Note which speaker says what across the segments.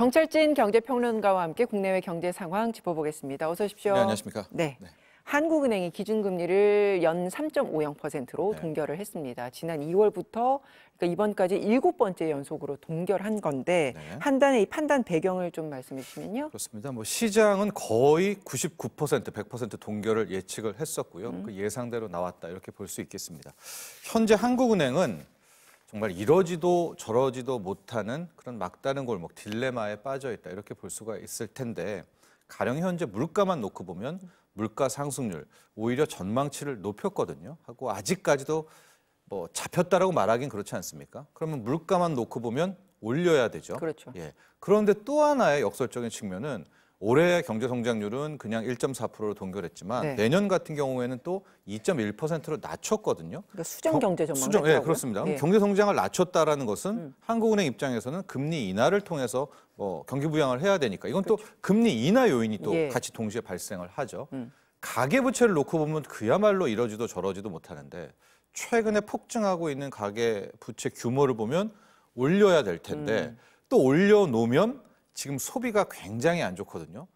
Speaker 1: 정철진 경제평론가와 함께 국내외 경제 상황 짚어보겠습니다. 어서 오십시오.
Speaker 2: 네, 안녕하십니까.
Speaker 1: 네.
Speaker 2: 네.
Speaker 1: 한국은행이 기준금리를 연 3.50%로
Speaker 2: 네.
Speaker 1: 동결을 했습니다. 지난 2월부터 그러니까 이번까지 일곱 번째 연속으로 동결한 건데
Speaker 2: 네.
Speaker 1: 한단의 이 판단 배경을 좀 말씀해 주시면요.
Speaker 2: 그렇습니다. 뭐 시장은 거의 99% 100% 동결을 예측을 했었고요.
Speaker 1: 음.
Speaker 2: 그 예상대로 나왔다 이렇게 볼 수 있겠습니다. 현재 한국은행은 정말 이러지도 저러지도 못하는 그런 막다른 골목 딜레마에 빠져 있다 이렇게 볼 수가 있을 텐데 가령 현재 물가만 놓고 보면 물가 상승률 오히려 전망치를 높였거든요. 하고 아직까지도 뭐 잡혔다라고 말하긴 그렇지 않습니까? 그러면 물가만 놓고 보면 올려야 되죠.
Speaker 1: 그렇죠.
Speaker 2: 예. 그런데 또 하나의 역설적인 측면은 올해 경제 성장률은 그냥 1.4%로 동결했지만
Speaker 1: 네.
Speaker 2: 내년 같은 경우에는 또 2.1%로 낮췄거든요.
Speaker 1: 그러니까 수정 경제 전망.
Speaker 2: 수정, 예, 그렇습니다. 그럼 경제 성장을 낮췄다라는 것은
Speaker 1: 음.
Speaker 2: 한국은행 입장에서는 금리 인하를 통해서 뭐 경기 부양을 해야 되니까 이건 또 금리 인하 요인이 또
Speaker 1: 예.
Speaker 2: 같이 동시에 발생을 하죠.
Speaker 1: 음.
Speaker 2: 가계 부채를 놓고 보면 그야말로 이러지도 저러지도 못하는데 최근에 폭증하고 있는 가계 부채 규모를 보면 올려야 될 텐데
Speaker 1: 음.
Speaker 2: 또 올려놓으면 지금 소비가 굉장히 안 좋거든요.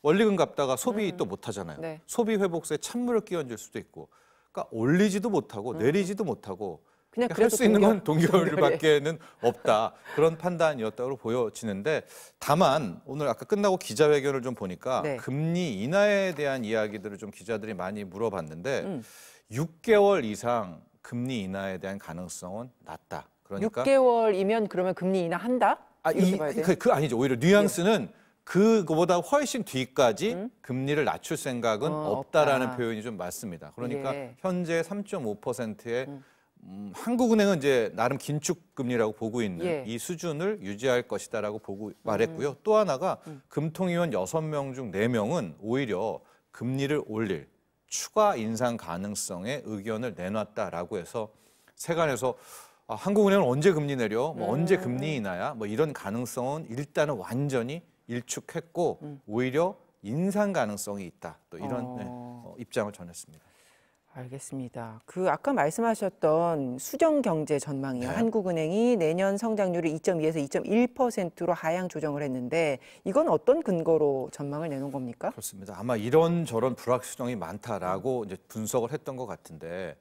Speaker 2: 원리금 갚다가 소비 또 못하잖아요.
Speaker 1: 음. 네.
Speaker 2: 소비 회복세에 찬물을 끼얹을 수도 있고, 그러니까 올리지도 못하고 내리지도 못하고
Speaker 1: 음. 그냥
Speaker 2: 할
Speaker 1: 그래도
Speaker 2: 수 있는 건
Speaker 1: 동결-
Speaker 2: 동결밖에는 없다 그런 판단이었다고 보여지는데 다만 오늘 아까 끝나고 기자회견을 좀 보니까
Speaker 1: 네.
Speaker 2: 금리 인하에 대한 이야기들을 좀 기자들이 많이 물어봤는데
Speaker 1: 음.
Speaker 2: 6개월 이상 금리 인하에 대한 가능성은 낮다. 그러니까
Speaker 1: 6개월이면 그러면 금리 인하 한다?
Speaker 2: 아,
Speaker 1: 이, 돼요?
Speaker 2: 그, 그 아니죠. 오히려 뉘앙스는 그거보다 훨씬 뒤까지 금리를 낮출 생각은
Speaker 1: 음? 어,
Speaker 2: 없다라는
Speaker 1: 없다.
Speaker 2: 표현이 좀 맞습니다. 그러니까
Speaker 1: 예.
Speaker 2: 현재 3.5%의 음, 한국은행은 이제 나름 긴축 금리라고 보고 있는
Speaker 1: 예. 음.
Speaker 2: 이 수준을 유지할 것이다라고 보고 말했고요. 또 하나가 금통위원 여섯 명중 네명은 오히려 금리를 올릴 추가 인상 가능성의 의견을 내놨다라고 해서 세간에서 아, 한국은행은 언제 금리 내려? 뭐 언제
Speaker 1: 음.
Speaker 2: 금리 인하야? 뭐 이런 가능성은 일단은 완전히 일축했고
Speaker 1: 음.
Speaker 2: 오히려 인상 가능성이 있다. 또 이런
Speaker 1: 어.
Speaker 2: 네, 어, 입장을 전했습니다.
Speaker 1: 알겠습니다. 그 아까 말씀하셨던 수정 경제 전망이요.
Speaker 2: 네.
Speaker 1: 한국은행이 내년 성장률을 2.2에서 2.1%로 하향 조정을 했는데 이건 어떤 근거로 전망을 내놓은 겁니까?
Speaker 2: 그렇습니다. 아마 이런 저런 불확실성이 많다라고 이제 분석을 했던 것 같은데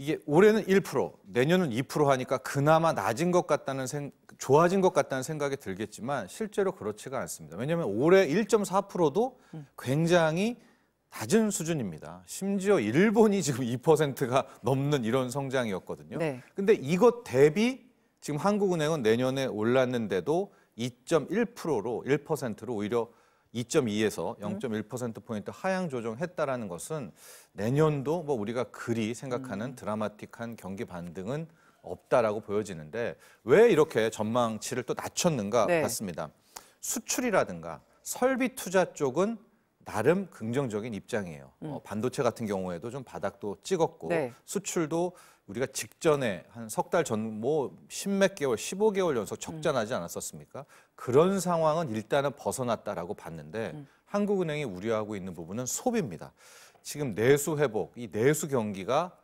Speaker 2: 이게 올해는 1%, 내년은 2% 하니까 그나마 낮은 것 같다는 생, 좋아진 것 같다는 생각이 들겠지만 실제로 그렇지가 않습니다. 왜냐하면 올해 1.4%도 굉장히 낮은 수준입니다. 심지어 일본이 지금 2%가 넘는 이런 성장이었거든요.
Speaker 1: 네.
Speaker 2: 근데 이것 대비 지금 한국은행은 내년에 올랐는데도 2.1%로 1%로 오히려 2.2에서 0.1% 포인트 하향 조정했다라는 것은 내년도 뭐 우리가 그리 생각하는 드라마틱한 경기 반등은 없다라고 보여지는데 왜 이렇게 전망치를 또 낮췄는가
Speaker 1: 네.
Speaker 2: 봤습니다. 수출이라든가 설비 투자 쪽은 나름 긍정적인 입장이에요. 어, 반도체 같은 경우에도 좀 바닥도 찍었고
Speaker 1: 네.
Speaker 2: 수출도 우리가 직전에 한 석 달 전 뭐 십몇 개월, 15개월 연속 적자 나지 않았었습니까? 그런 상황은 일단은 벗어났다라고 봤는데 한국은행이 우려하고 있는 부분은 소비입니다. 지금 내수 회복, 이 내수 경기가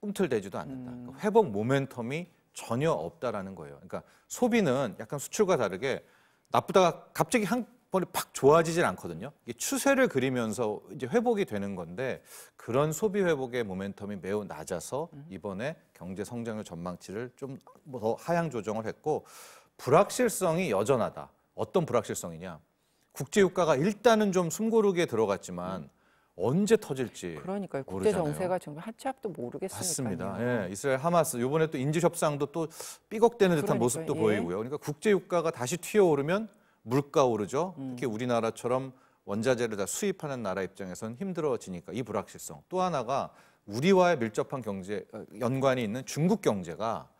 Speaker 2: 꿈틀대지도 않는다. 그러니까 회복 모멘텀이 전혀 없다라는 거예요. 그러니까 소비는 약간 수출과 다르게 나쁘다가 갑자기 한 번에 팍 좋아지질 않거든요. 이게 추세를 그리면서 이제 회복이 되는 건데 그런 소비 회복의 모멘텀이 매우 낮아서 이번에 경제 성장률 전망치를 좀 더 하향 조정을 했고 불확실성이 여전하다. 어떤 불확실성이냐? 국제 유가가 일단은 좀 숨고르게 들어갔지만 언제 터질지
Speaker 1: 그러니까요. 국제
Speaker 2: 모르잖아요.
Speaker 1: 정세가 정말 하치 앞도 모르겠으니까요.
Speaker 2: 맞습니다. 예, 이스라엘 하마스 이번에 또 인질 협상도 또 삐걱대는 듯한
Speaker 1: 그러니까요.
Speaker 2: 모습도
Speaker 1: 예.
Speaker 2: 보이고요. 그러니까 국제 유가가 다시 튀어오르면 물가 오르죠.
Speaker 1: 음.
Speaker 2: 특히 우리나라처럼 원자재를 다 수입하는 나라 입장에서는 힘들어지니까 이 불확실성. 또 하나가 우리와의 밀접한 경제 어, 연관이 있는 중국 경제가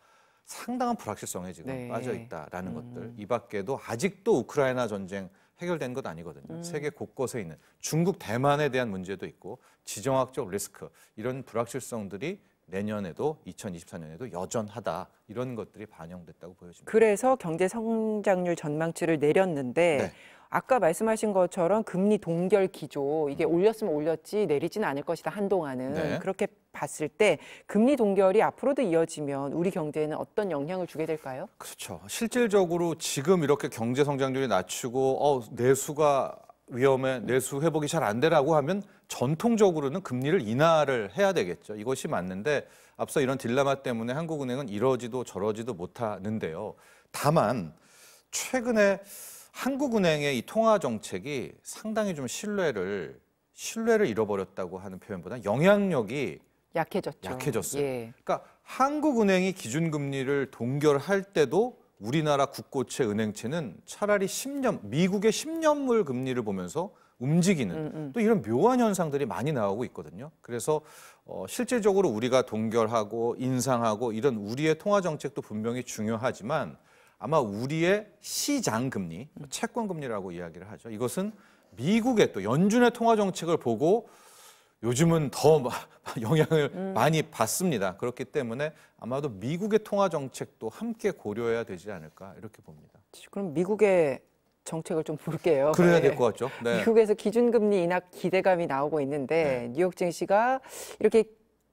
Speaker 2: 상당한 불확실성에 지금
Speaker 1: 네.
Speaker 2: 빠져 있다라는
Speaker 1: 음.
Speaker 2: 것들. 이 밖에도 아직도 우크라이나 전쟁 해결된 것 아니거든요.
Speaker 1: 음.
Speaker 2: 세계 곳곳에 있는 중국 대만에 대한 문제도 있고 지정학적 리스크 이런 불확실성들이 내년에도 2024년에도 여전하다 이런 것들이 반영됐다고 보여집니다.
Speaker 1: 그래서 경제 성장률 전망치를 내렸는데
Speaker 2: 네.
Speaker 1: 아까 말씀하신 것처럼 금리 동결 기조 이게 올렸으면 올렸지 내리지는 않을 것이다 한동안은
Speaker 2: 네.
Speaker 1: 그렇게 봤을 때 금리 동결이 앞으로도 이어지면 우리 경제에는 어떤 영향을 주게 될까요?
Speaker 2: 그렇죠. 실질적으로 지금 이렇게 경제 성장률이 낮추고 어, 내수가 위험해, 내수 회복이 잘 안 되라고 하면 전통적으로는 금리를 인하를 해야 되겠죠. 이것이 맞는데 앞서 이런 딜레마 때문에 한국은행은 이러지도 저러지도 못하는데요. 다만 최근에 한국은행의 이 통화 정책이 상당히 좀 신뢰를 신뢰를 잃어버렸다고 하는 표현보다 영향력이
Speaker 1: 약해졌죠.
Speaker 2: 약해졌어요.
Speaker 1: 예.
Speaker 2: 그러니까 한국은행이 기준금리를 동결할 때도 우리나라 국고채 은행채는 차라리 10년 미국의 10년물 금리를 보면서 움직이는
Speaker 1: 음,
Speaker 2: 또 이런 묘한 현상들이 많이 나오고 있거든요. 그래서 어, 실질적으로 우리가 동결하고 인상하고 이런 우리의 통화 정책도 분명히 중요하지만 아마 우리의 시장 금리, 채권 금리라고 이야기를 하죠. 이것은 미국의 또 연준의 통화 정책을 보고 요즘은 더 마- 영향을 많이 받습니다. 그렇기 때문에 아마도 미국의 통화 정책도 함께 고려해야 되지 않을까 이렇게 봅니다.
Speaker 1: 그럼 미국의 정책을 좀 볼게요.
Speaker 2: 그래야
Speaker 1: 예.
Speaker 2: 될것 같죠. 네.
Speaker 1: 미국에서 기준금리 인하 기대감이 나오고 있는데 뉴욕 증시가 이렇게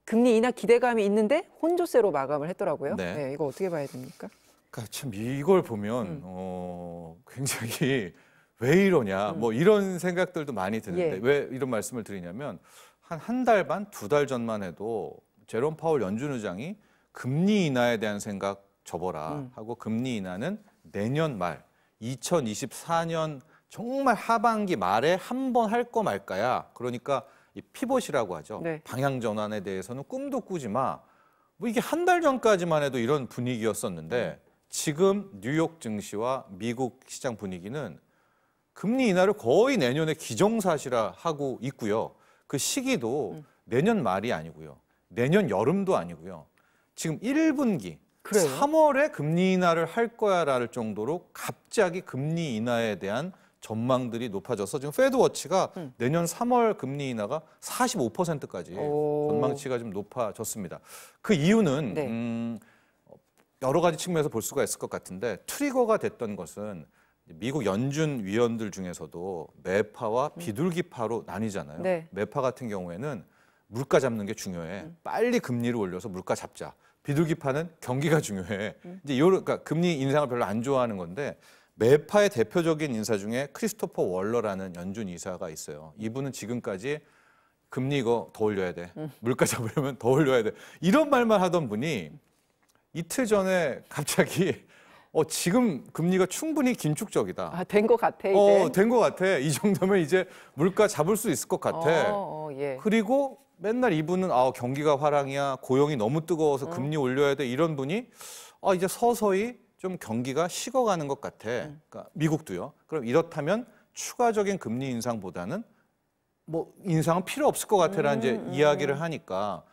Speaker 1: 금리 인하 기대감이 있는데 혼조세로 마감을 했더라고요.
Speaker 2: 네.
Speaker 1: 네, 이거 어떻게 봐야 됩니까?
Speaker 2: 그러니까 참 이걸 보면 어, 굉장히 왜 이러냐 뭐 이런 생각들도 많이 드는데
Speaker 1: 예.
Speaker 2: 왜 이런 말씀을 드리냐면 한 한 달 반 두 달 전만 해도 제롬 파월 연준 의장이 금리 인하에 대한 생각 접어라 하고 금리 인하는 내년 말 2024년 정말 하반기 말에 한 번 할 거 말까야 그러니까 이 피벗이라고 하죠
Speaker 1: 네.
Speaker 2: 방향 전환에 대해서는 꿈도 꾸지 마. 뭐 이게 한 달 전까지만 해도 이런 분위기였었는데 지금 뉴욕 증시와 미국 시장 분위기는 금리 인하를 거의 내년에 기정사실화 하고 있고요. 그 시기도 내년 말이 아니고요. 내년 여름도 아니고요. 지금 1분기
Speaker 1: 그래요?
Speaker 2: 3월에 금리 인하를 할 거야라는 정도로 갑자기 금리 인하에 대한 전망들이 높아져서 지금 페드워치가 내년 3월 금리 인하가 45%까지
Speaker 1: 오.
Speaker 2: 전망치가 좀 높아졌습니다. 그 이유는
Speaker 1: 네.
Speaker 2: 음, 여러 가지 측면에서 볼 수가 있을 것 같은데 트리거가 됐던 것은 미국 연준 위원들 중에서도 매파와 비둘기파로 나뉘잖아요.
Speaker 1: 음. 네.
Speaker 2: 매파 같은 경우에는 물가 잡는 게 중요해. 빨리 금리를 올려서 물가 잡자. 비둘기파는 경기가 중요해.
Speaker 1: 음.
Speaker 2: 이제 요런 그러니까 금리 인상을 별로 안 좋아하는 건데 매파의 대표적인 인사 중에 크리스토퍼 월러라는 연준 이사가 있어요. 이분은 지금까지 금리 이거 더 올려야 돼.
Speaker 1: 음.
Speaker 2: 물가 잡으려면 더 올려야 돼. 이런 말만 하던 분이 이틀 전에 갑자기 어 지금 금리가 충분히 긴축적이다.
Speaker 1: 아, 된것 같아 이제.
Speaker 2: 어, 된 것 같아. 이 정도면 이제 물가 잡을 수 있을 것 같아.
Speaker 1: 어, 어, 예.
Speaker 2: 그리고 맨날 이분은 아 경기가 화랑이야 고용이 너무 뜨거워서 금리 올려야 돼 이런 분이 아 이제 서서히 좀 경기가 식어가는 것 같아. 그러니까 미국도요. 그럼 이렇다면 추가적인 금리 인상보다는 뭐 인상은 필요 없을 것 같아라는 이제 이야기를 하니까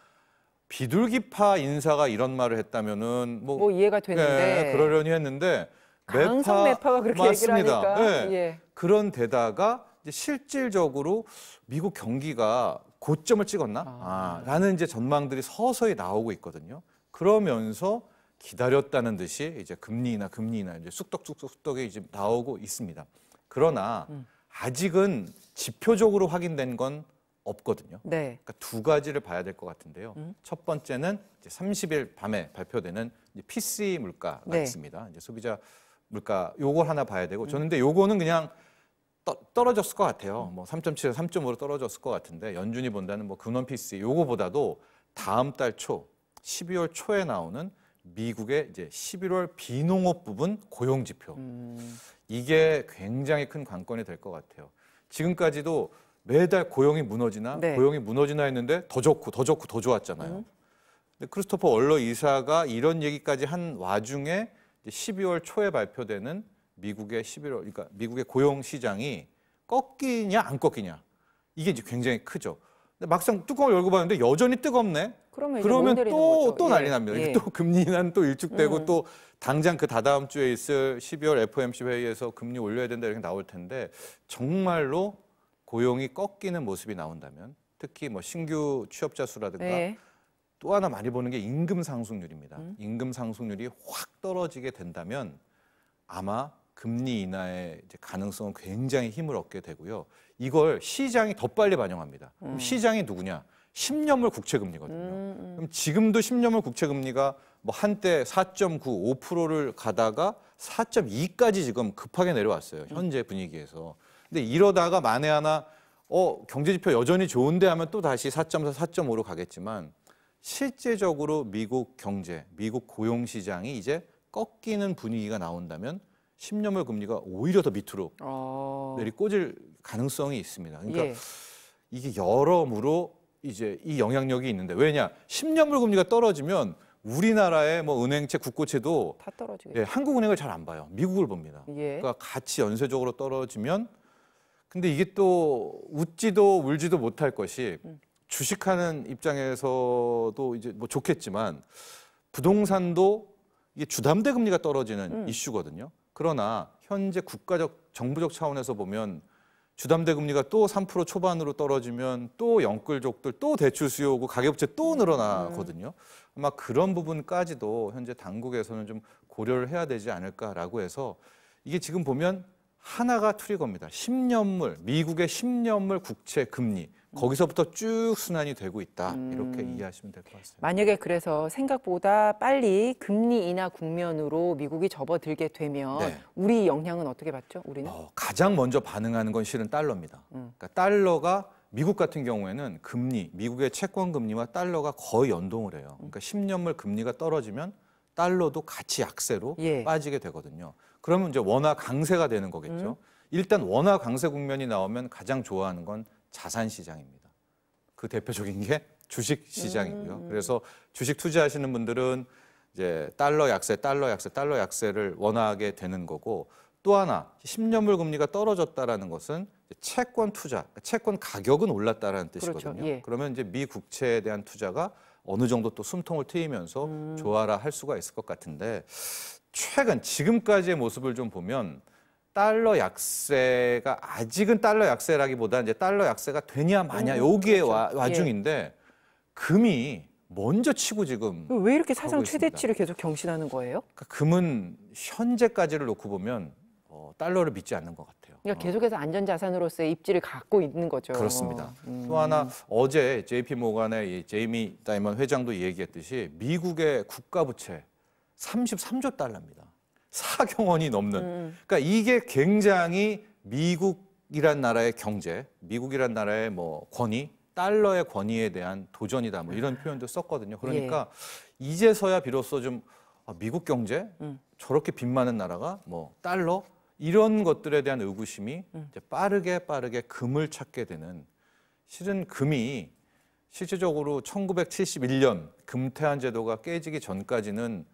Speaker 2: 비둘기파 인사가 이런 말을 했다면은 뭐,
Speaker 1: 뭐 이해가 되는데
Speaker 2: 네, 그러려니 했는데
Speaker 1: 강성 매파가 그렇게
Speaker 2: 맞습니다.
Speaker 1: 얘기를 하니까
Speaker 2: 네.
Speaker 1: 예.
Speaker 2: 그런 데다가 이제 실질적으로 미국 경기가 고점을 찍었나? 아, 라는 이제 전망들이 서서히 나오고 있거든요. 그러면서 기다렸다는 듯이 이제 금리나 금리나 이제 쑥덕쑥덕 쑥덕이 이제 나오고 있습니다. 그러나
Speaker 1: 음.
Speaker 2: 아직은 지표적으로 확인된 건 없거든요.
Speaker 1: 네.
Speaker 2: 그러니까 두 가지를 봐야 될 것 같은데요.
Speaker 1: 음.
Speaker 2: 첫 번째는 이제 30일 밤에 발표되는 이제 PC 물가가
Speaker 1: 네.
Speaker 2: 있습니다. 이제 소비자 물가 요걸 하나 봐야
Speaker 1: 음.
Speaker 2: 되고 저는 근데 요거는 그냥 떠, 떨어졌을 것 같아요. 뭐 3.7에서 3.5로 떨어졌을 것 같은데 연준이 본다는 뭐 근원 PC 요거보다도 다음 달 초 12월 초에 나오는 미국의 이제 11월 비농업 부분 고용 지표.
Speaker 1: 음.
Speaker 2: 이게 굉장히 큰 관건이 될 것 같아요. 지금까지도 매달 고용이 무너지나
Speaker 1: 네.
Speaker 2: 고용이 무너지나 했는데 더 좋고 더 좋고 더 좋았잖아요.
Speaker 1: 음.
Speaker 2: 근데 크리스토퍼 월러 이사가 이런 얘기까지 한 와중에 이제 12월 초에 발표되는 미국의 11월 그러니까 미국의 고용 시장이 꺾이냐 안 꺾이냐 이게 이제 굉장히 크죠. 근데 막상 뚜껑을 열고 봤는데 여전히 뜨겁네.
Speaker 1: 그러면
Speaker 2: 그러면
Speaker 1: 못 내리는
Speaker 2: 또
Speaker 1: 거죠.
Speaker 2: 또
Speaker 1: 예.
Speaker 2: 난리 납니다.
Speaker 1: 예.
Speaker 2: 또 금리 인하는 또 일축되고
Speaker 1: 음.
Speaker 2: 또 당장 그 다다음 주에 있을 12월 FOMC 회의에서 금리 올려야 된다 이렇게 나올 텐데 정말로 고용이 꺾이는 모습이 나온다면 특히 뭐 신규 취업자 수라든가
Speaker 1: 네.
Speaker 2: 또 하나 많이 보는 게 임금 상승률입니다.
Speaker 1: 음.
Speaker 2: 임금 상승률이 확 떨어지게 된다면 아마 금리 인하의 이제 가능성은 굉장히 힘을 얻게 되고요. 이걸 시장이 더 빨리 반영합니다.
Speaker 1: 음.
Speaker 2: 시장이 누구냐? 10년물 국채 금리거든요. 그럼 지금도 10년물 국채 금리가 뭐 한때 4.9, 5%를 가다가 4.2까지 지금 급하게 내려왔어요. 현재 분위기에서. 근데 이러다가 만에 하나 어 경제 지표 여전히 좋은데 하면 또 다시 4.4, 4.5로 가겠지만 실제적으로 미국 경제, 미국 고용 시장이 이제 꺾이는 분위기가 나온다면 10년물 금리가 오히려 더 밑으로
Speaker 1: 어.
Speaker 2: 내리 꽂을 가능성이 있습니다. 그러니까
Speaker 1: 예.
Speaker 2: 이게 여러모로 이제 이 영향력이 있는데 왜냐? 10년물 금리가 떨어지면 우리나라의 뭐 은행채, 국고채도
Speaker 1: 다 떨어지겠죠.
Speaker 2: 예, 한국은행을 잘 안 봐요. 미국을 봅니다.
Speaker 1: 예.
Speaker 2: 그러니까 같이 연쇄적으로 떨어지면 근데 이게 또 웃지도 울지도 못할 것이 주식하는 입장에서도 이제 뭐 좋겠지만 부동산도 이게 주담대 금리가 떨어지는 이슈거든요. 그러나 현재 국가적 정부적 차원에서 보면 주담대 금리가 또 3% 초반으로 떨어지면 또 영끌족들 또 대출 수요 오고 가계부채 또 늘어나거든요. 아마 그런 부분까지도 현재 당국에서는 좀 고려를 해야 되지 않을까라고 해서 이게 지금 보면 하나가 트리거입니다. 10년물 미국의 10년물 국채 금리 거기서부터 쭉 순환이 되고 있다 이렇게 이해하시면 될 것 같습니다.
Speaker 1: 만약에 그래서 생각보다 빨리 금리 인하 국면으로 미국이 접어들게 되면
Speaker 2: 네.
Speaker 1: 우리 영향은 어떻게 받죠? 우리는?
Speaker 2: 어, 가장 먼저 반응하는 건 실은 달러입니다. 그러니까 달러가 미국 같은 경우에는 금리, 미국의 채권 금리와 달러가 거의 연동을 해요. 그러니까 10년물 금리가 떨어지면 달러도 같이 약세로
Speaker 1: 예.
Speaker 2: 빠지게 되거든요. 그러면 이제 원화 강세가 되는 거겠죠. 일단 원화 강세 국면이 나오면 가장 좋아하는 건 자산 시장입니다. 그 대표적인 게 주식 시장이고요. 그래서 주식 투자하시는 분들은 이제 달러 약세, 달러 약세, 달러 약세를 원하게 되는 거고 또 하나 10년물 금리가 떨어졌다라는 것은 채권 투자, 그러니까 채권 가격은 올랐다라는 뜻이거든요.
Speaker 1: 그렇죠. 예.
Speaker 2: 그러면 이제 미 국채에 대한 투자가 어느 정도 또 숨통을 트이면서 조화라 할 수가 있을 것 같은데 최근 지금까지의 모습을 좀 보면 달러 약세가 아직은 달러 약세라기보다 이제 달러 약세가 되냐 마냐
Speaker 1: 음,
Speaker 2: 여기에
Speaker 1: 그렇죠.
Speaker 2: 와, 와중인데 금이 먼저 치고 지금
Speaker 1: 왜 이렇게 사상. 최대치를 계속 경신하는 거예요?
Speaker 2: 그러니까 금은 현재까지를 놓고 보면 어, 달러를 믿지 않는 것 같아요.
Speaker 1: 그러니까
Speaker 2: 어,
Speaker 1: 계속해서 안전자산으로서의 입지를 갖고 있는 거죠.
Speaker 2: 그렇습니다.
Speaker 1: 음.
Speaker 2: 또 하나 어제 JP 모간의 이 제이미 다이먼 회장도 얘기했듯이 미국의 국가 부채 33조 달러입니다. 4경 원이 넘는.
Speaker 1: 음.
Speaker 2: 그러니까 이게 굉장히 미국이란 나라의 경제, 미국이란 나라의 뭐 권위, 달러의 권위에 대한 도전이다. 뭐 이런 표현도 썼거든요. 그러니까 이제서야 비로소 좀 아, 미국 경제 저렇게 빚 많은 나라가 뭐 달러 이런 것들에 대한 의구심이 이제 빠르게 빠르게 금을 찾게 되는 실은 금이 실질적으로 1971년 금태한 제도가 깨지기 전까지는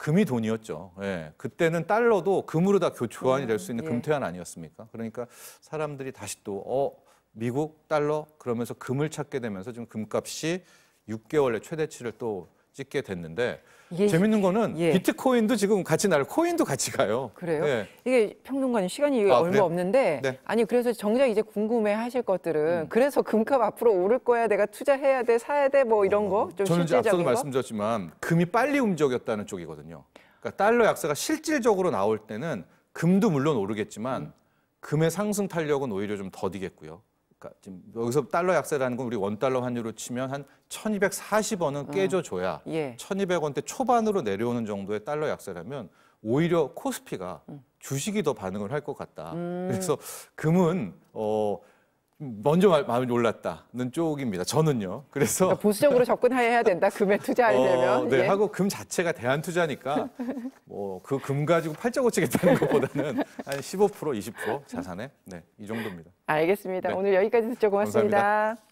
Speaker 2: 금이 돈이었죠. 예. 그때는 달러도 금으로 다 교- 교환이 될 수 있는
Speaker 1: 예.
Speaker 2: 금태한 아니었습니까? 그러니까 사람들이 다시 또 어, 미국 달러 그러면서 금을 찾게 되면서 지금 금값이 6개월의 최대치를 또 찍게 됐는데
Speaker 1: 이게
Speaker 2: 재밌는 거는
Speaker 1: 예.
Speaker 2: 비트코인도 지금 같이 날 코인도 같이 가요.
Speaker 1: 그래요?
Speaker 2: 예.
Speaker 1: 이게 평론가님 시간이
Speaker 2: 아,
Speaker 1: 얼마
Speaker 2: 그래요?
Speaker 1: 없는데
Speaker 2: 네. 음.
Speaker 1: 아니 그래서 정작 이제 궁금해 하실 것들은 그래서 금값 앞으로 오를 거야 내가 투자해야 돼 사야 돼 뭐 이런 거좀
Speaker 2: 어, 저는 이제 앞서도
Speaker 1: 실질적인 거
Speaker 2: 말씀드렸지만 금이 빨리 움직였다는 쪽이거든요. 그러니까 달러 약세가 실질적으로 나올 때는 금도 물론 오르겠지만
Speaker 1: 음.
Speaker 2: 금의 상승 탄력은 오히려 좀 더디겠고요. 그러니까 지금 여기서 달러 약세라는 건 우리 원 달러 환율로 치면 한 1,240원은 깨져줘야
Speaker 1: 예.
Speaker 2: 1,200원대 초반으로 내려오는 정도의 달러 약세라면 오히려 코스피가
Speaker 1: 음.
Speaker 2: 주식이 더 반응을 할 것 같다. 그래서 금은 어 먼저 마- 마음이 놀랐다는 쪽입니다. 저는요. 그래서
Speaker 1: 그러니까 보수적으로 접근해야 된다 금에 투자하려면
Speaker 2: 어, 네,
Speaker 1: 예.
Speaker 2: 하고 금 자체가 대한 투자니까 뭐 그 금 가지고 팔자 고치겠다는 것보다는 한 15% 20% 자산에 네, 이 정도입니다.
Speaker 1: 알겠습니다
Speaker 2: 네.
Speaker 1: 오늘 여기까지 듣죠 고맙습니다.
Speaker 2: 감사합니다.